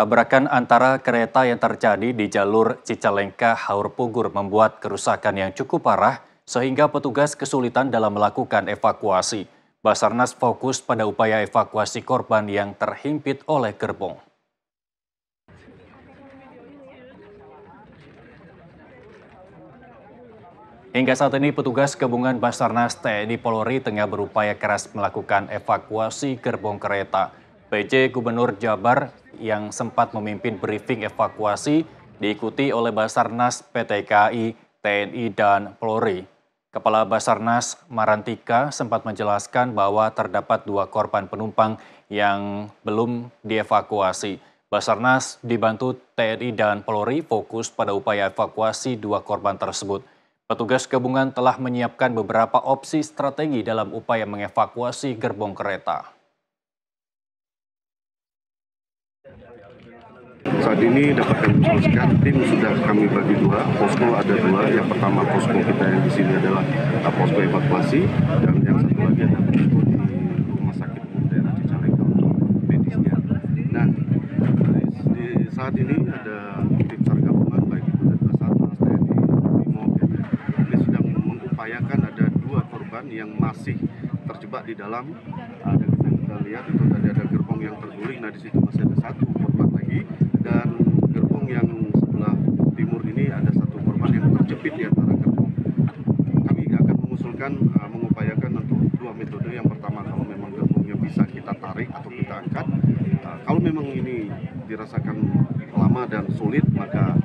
Tabrakan antara kereta yang terjadi di jalur Cicalengka Haur Pugur membuat kerusakan yang cukup parah sehingga petugas kesulitan dalam melakukan evakuasi. Basarnas fokus pada upaya evakuasi korban yang terhimpit oleh gerbong. Hingga saat ini petugas gabungan Basarnas TNI Polri tengah berupaya keras melakukan evakuasi gerbong kereta. PJ Gubernur Jabar yang sempat memimpin briefing evakuasi diikuti oleh Basarnas, PT KAI, TNI, dan Polri. Kepala Basarnas Marantika sempat menjelaskan bahwa terdapat dua korban penumpang yang belum dievakuasi. Basarnas dibantu TNI dan Polri fokus pada upaya evakuasi dua korban tersebut. Petugas gabungan telah menyiapkan beberapa opsi strategi dalam upaya mengevakuasi gerbong kereta. Saat ini dapat kami informasikan tim sudah kami bagi dua, posko ada dua. Yang pertama posko kita yang di sini adalah uh, posko evakuasi dan yang satu lagi ada posko di rumah sakit daerah Cicalengka untuk medisnya. Nah, di saat ini ada tim SAR gabungan baik itu dari Basarnas, TNI, Brimob, ya. ini sedang mengupayakan ada dua korban yang masih terjebak di dalam. Ada kita lihat itu tadi ada gerbong yang terguling, nah di situ masih ada satu korban lagi dan gerbong yang sebelah timur ini ada satu korban yang terjepit di antara gerbong. Kami akan mengusulkan uh, mengupayakan untuk dua metode. Yang pertama kalau memang gerbongnya bisa kita tarik atau kita angkat. Uh, kalau memang ini dirasakan lama dan sulit maka